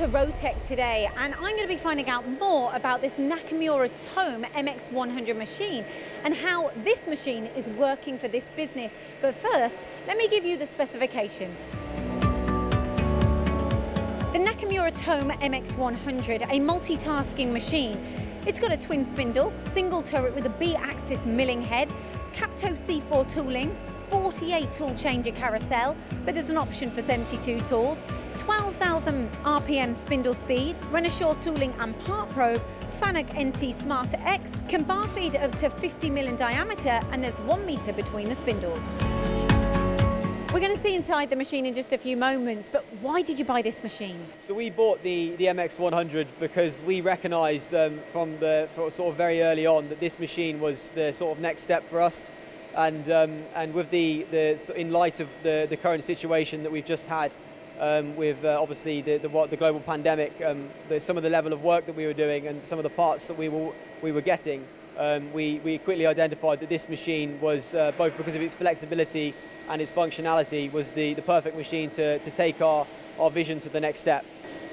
to Rotec today and I'm going to be finding out more about this Nakamura Tome MX100 machine and how this machine is working for this business. But first, let me give you the specification. The Nakamura Tome MX100, a multitasking machine. It's got a twin spindle, single turret with a B-axis milling head, Capto C4 tooling, 48 tool changer carousel, but there's an option for 72 tools, 12,000 RPM spindle speed, Renishaw tooling and part probe, Fanuc NT Smarter X, can bar feed up to 50 mm in diameter and there's one metre between the spindles. We're going to see inside the machine in just a few moments, but why did you buy this machine? So we bought the, the MX100 because we recognised um, from the sort of very early on that this machine was the sort of next step for us and um, and with the, the in light of the, the current situation that we've just had um, with uh, obviously the, the, what, the, global pandemic, um, the, some of the level of work that we were doing and some of the parts that we were, we were getting, um, we, we quickly identified that this machine was, uh, both because of its flexibility and its functionality, was the, the perfect machine to, to take our, our vision to the next step.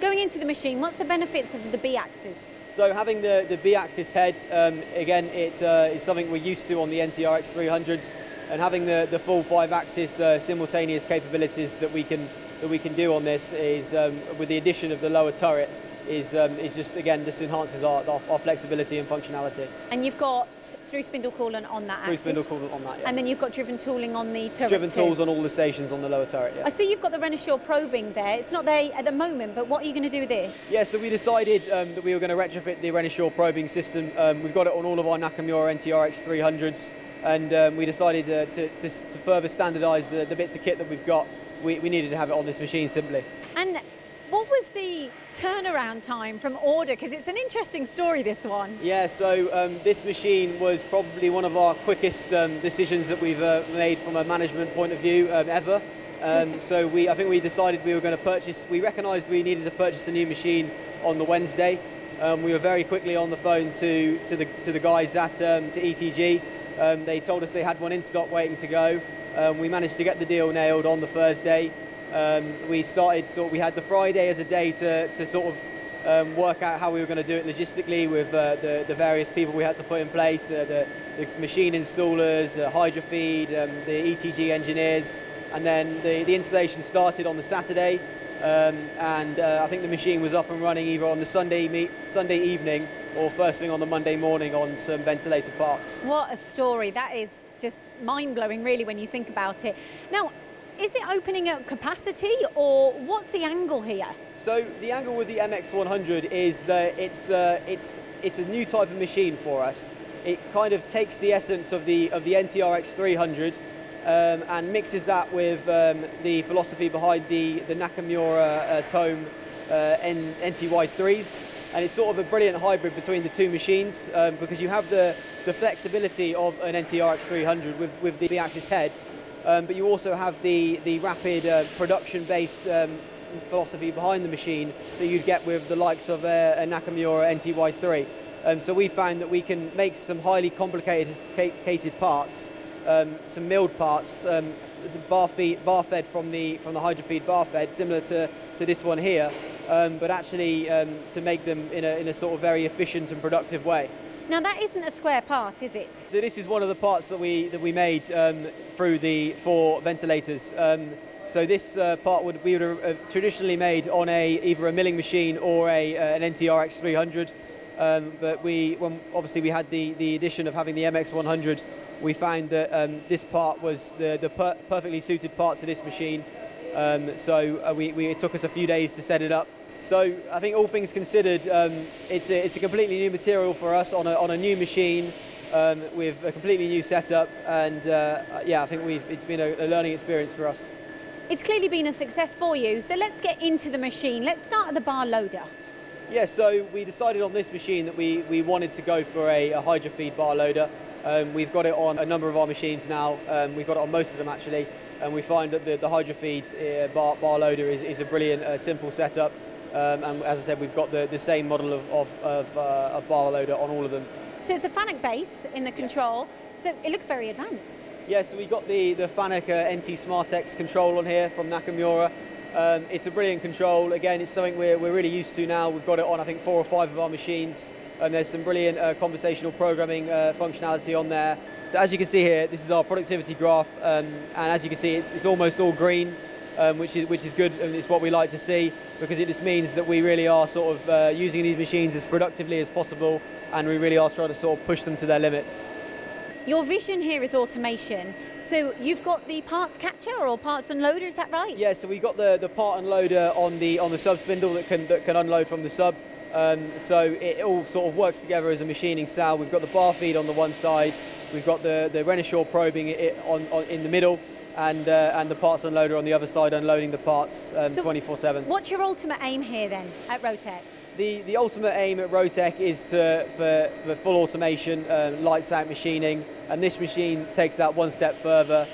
Going into the machine, what's the benefits of the B-axis? So having the, the B-axis head, um, again, it, uh, it's something we're used to on the NTRX 300s, and having the, the full five-axis uh, simultaneous capabilities that we can that we can do on this is, um, with the addition of the lower turret, is, um, is just, again, just enhances our, our, our, flexibility and functionality. And you've got through spindle coolant on that Through axis. spindle coolant on that, yeah. And then you've got driven tooling on the turret Driven too. tools on all the stations on the lower turret, yeah. I see you've got the Renishaw probing there. It's not there at the moment, but what are you going to do with this? Yeah, so we decided um, that we were going to retrofit the Renishaw probing system. Um, we've got it on all of our Nakamura NTRX 300s, and um, we decided uh, to, to, to, further standardise the, the bits of kit that we've got. We, we needed to have it on this machine simply. And the turnaround time from order? Because it's an interesting story, this one. Yeah, so um, this machine was probably one of our quickest um, decisions that we've uh, made from a management point of view um, ever. Um, so we, I think we decided we were going to purchase, we recognised we needed to purchase a new machine on the Wednesday. Um, we were very quickly on the phone to, to, the, to the guys at um, to ETG. they told us they had one in stock waiting to go. we managed to get the deal nailed on the Thursday. Um, we started, sort we had the Friday as a day to, to sort of um, work out how we were going to do it logistically with uh, the, the various people we had to put in place, uh, the, the, machine installers, uh, Hydrofeed, um, the ETG engineers, and then the, the installation started on the Saturday, um, and uh, I think the machine was up and running either on the Sunday, meet, Sunday evening or first thing on the Monday morning on some ventilator parts. What a story. That is just mind-blowing really when you think about it. Now, is it opening up capacity or what's the angle here? So the angle with the MX100 is that it's, uh, it's, it's a new type of machine for us. It kind of takes the essence of the, of the NTRX 300 um, and mixes that with um, the philosophy behind the, the Nakamura uh, Tome uh, N NTY3s. And it's sort of a brilliant hybrid between the two machines um, because you have the, the flexibility of an NTRX 300 with, with the axis head, um, but you also have the, the rapid uh, production-based um, philosophy behind the machine that you'd get with the likes of uh, a Nakamura NTY3. Um, so we found that we can make some highly complicated parts, um, some milled parts, um, bar, feed, bar fed from the, from the Hydrofeed bar fed, similar to, to this one here, um, but actually to make them in a, in a sort of very efficient and productive way. Now that isn't a square part, is it? So this is one of the parts that we that we made um, through the four ventilators. Um, so this uh, part would we would have uh, traditionally made on a either a milling machine or a uh, an NTRX 300. Um, but we when obviously we had the the addition of having the MX 100, we found that um, this part was the the per perfectly suited part to this machine. Um, so uh, we, we, it took us a few days to set it up so I think all things considered, um, it's, a, it's a completely new material for us on a, on a new machine um, with a completely new setup. And uh, yeah, I think we've, it's been a, a learning experience for us. It's clearly been a success for you. So let's get into the machine. Let's start at the bar loader. Yeah, so we decided on this machine that we, we wanted to go for a, a Hydrofeed bar loader. Um, we've got it on a number of our machines now. Um, we've got it on most of them actually. And we find that the, the Hydrofeed uh, bar, bar loader is, is a brilliant, uh, simple setup. Um, and as I said, we've got the, the same model of, of, of, uh, bar loader on all of them. So it's a FANUC base in the control, yeah. so it looks very advanced. Yeah, so we've got the, the FANUC uh, NT SmartX control on here from Nakamura. Um, it's a brilliant control. Again, it's something we're, we're really used to now. We've got it on, I think, four or five of our machines. And there's some brilliant uh, conversational programming uh, functionality on there. So as you can see here, this is our productivity graph. Um, and as you can see, it's, it's almost all green, um, which, is, which is good and it's what we like to see because it just means that we really are sort of uh, using these machines as productively as possible and we really are trying to sort of push them to their limits. Your vision here is automation. So you've got the parts catcher or parts unloader, is that right? Yeah, so we've got the, the part unloader on the on the sub spindle that can that can unload from the sub. Um, so it all sort of works together as a machining cell. We've got the bar feed on the one side, we've got the the Renishaw probing it on, on in the middle, and uh, and the parts unloader on the other side unloading the parts um, So 24/7. What's your ultimate aim here then at Rotec? The, the ultimate aim at Rotec is to, for, for full automation, uh, lights out machining, and this machine takes that one step further.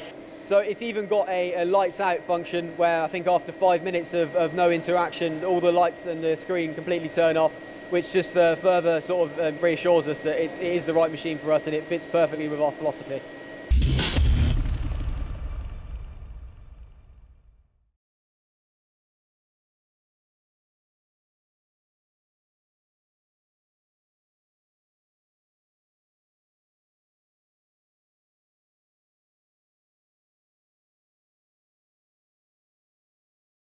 So it's even got a, a lights out function where I think after five minutes of, of no interaction, all the lights and the screen completely turn off, which just uh, further sort of um, reassures us that it's, it is the right machine for us and it fits perfectly with our philosophy.